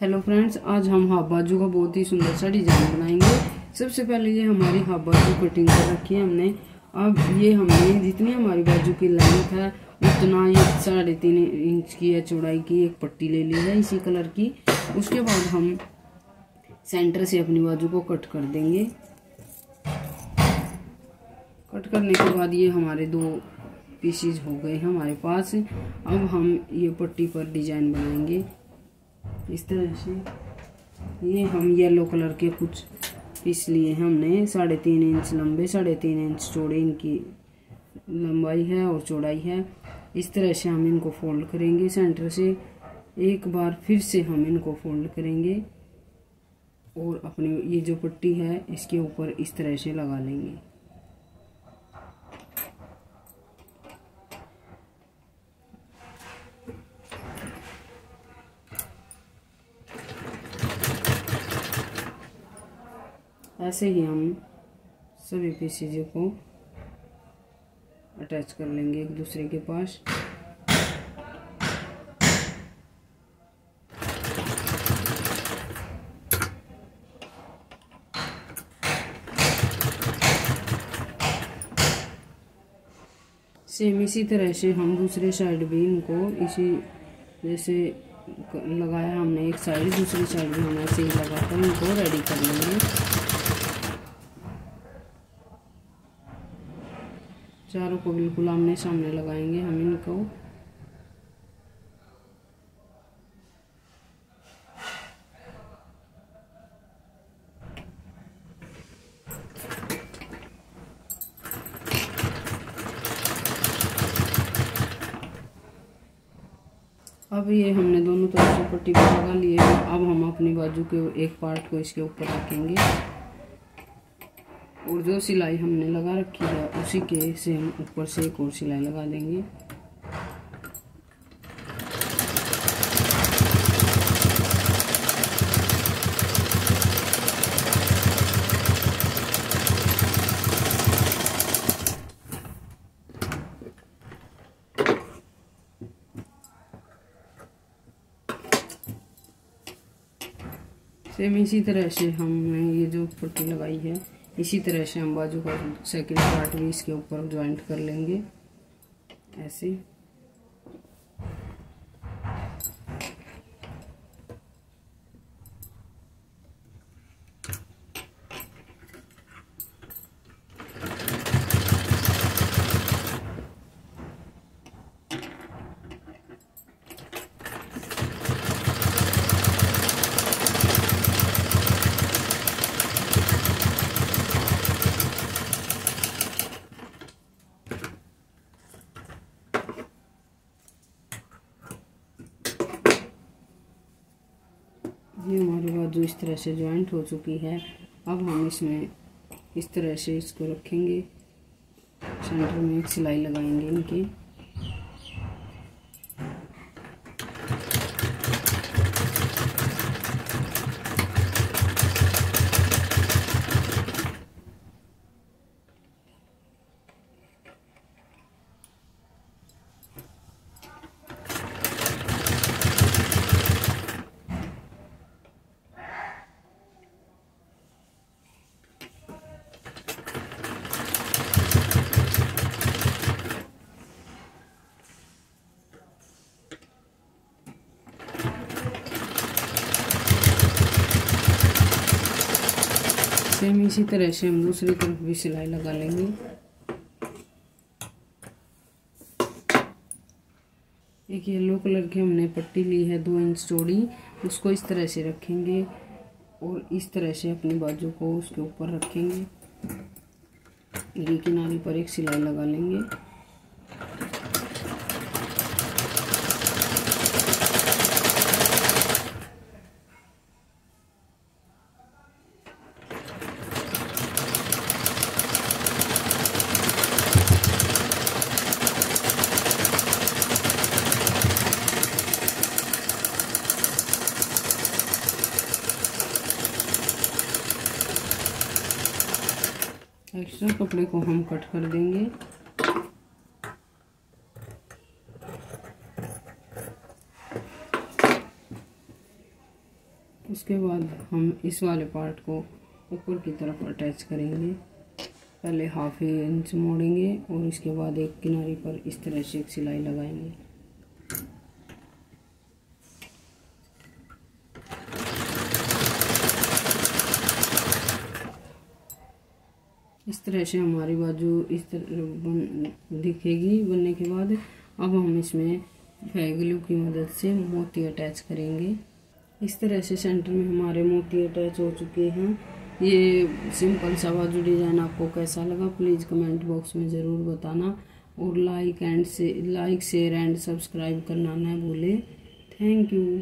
Hello friends आज हम half बाजू का बहुत ही सुंदर सा डिज़ाइन बनाएँगे। सबसे पहले ये हमारी हाफ़ बाजू कटिंग कर रखी है हमने। अब ये हमने, जितनी हमारी बाजू की लेंथ है, उतना ये साढ़े तीन इंच की या चौड़ाई की एक पट्टी ले ली है इसी कलर की। उसके बाद हम सेंटर से अपनी बाजू को कट कर देंगे। कट करने के बाद ये हमारे दो पीसीज हो गए हमारे पास। अब हम ये पट्टी पर डिज़ाइन बनाएँगे। इस तरह से। ये हम येलो कलर के कुछ पीस लिए हमने। साढ़े तीन इंच लंबे, साढ़े तीन इंच चौड़े इनकी लंबाई है और चौड़ाई है। इस तरह से हम इनको फोल्ड करेंगे सेंटर से। एक बार फिर से हम इनको फोल्ड करेंगे और अपनी ये जो पट्टी है, इसके ऊपर इस तरह से लगा लेंगे। ऐसे ही हम सभी पीसीजों को अटैच कर लेंगे एक दूसरे के पास। सेम इसी तरह से हम दूसरे साइड भी इनको इसी जैसे लगाया हमने एक साइड दूसरी साइड भी हम ऐसे ही लगाकर इनको रेडी कर लेंगे। चारों को बिल्कुल आमने सामने लगाएँगे, हम इनको अब ये हमने दोनों तरफ़ से पट्टी लगा लिए, अब हम अपनी बाजू के एक पार्ट को इसके ऊपर रखेंगे। और जो सिलाई हमने लगा रखी है, उसी के से हम ऊपर से एक और सिलाई लगा देंगे। सेम इसी तरह से हमने ये जो पट्टी लगाई है इसी तरह से हम बाजू का सेकंड पार्ट भी इसके ऊपर ज्वाइंट कर लेंगे। ऐसे। ये हमारी बाजू इस तरह से ज्वाइंट हो चुकी है। अब हम इसमें इस तरह से इसको रखेंगे। सेंटर में एक सिलाई लगाएँगे इनकी। सेम इसी तरह से हम दूसरी तरफ़ भी सिलाई लगा लेंगे। एक येलो कलर की हमने पट्टी ली है, दो इंच चौड़ी उसको इस तरह से रखेंगे और इस तरह से अपनी बाजू को उसके ऊपर रखेंगे। ये किनारे पर एक सिलाई लगा लेंगे। एक्स्ट्रा कपड़े को हम कट कर देंगे। उसके बाद हम इस वाले पार्ट को ऊपर की तरफ़ अटैच करेंगे। पहले हाफ़ इंच मोड़ेंगे और इसके बाद एक किनारे पर इस तरह से एक सिलाई लगाएँगे। इस तरह से हमारी बाजू इस तरह बन, दिखेगी बनने के बाद। अब हम इसमें फैगलू की मदद से मोती अटैच करेंगे। इस तरह से सेंटर में हमारे मोती अटैच हो चुके हैं। ये सिंपल सा बाजू डिज़ाइन आपको कैसा लगा, प्लीज़ कमेंट बॉक्स में ज़रूर बताना। और लाइक एंड से, लाइक, शेयर एंड सब्सक्राइब करना ना भूलें। Thank you.